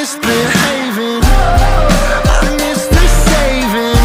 misbehave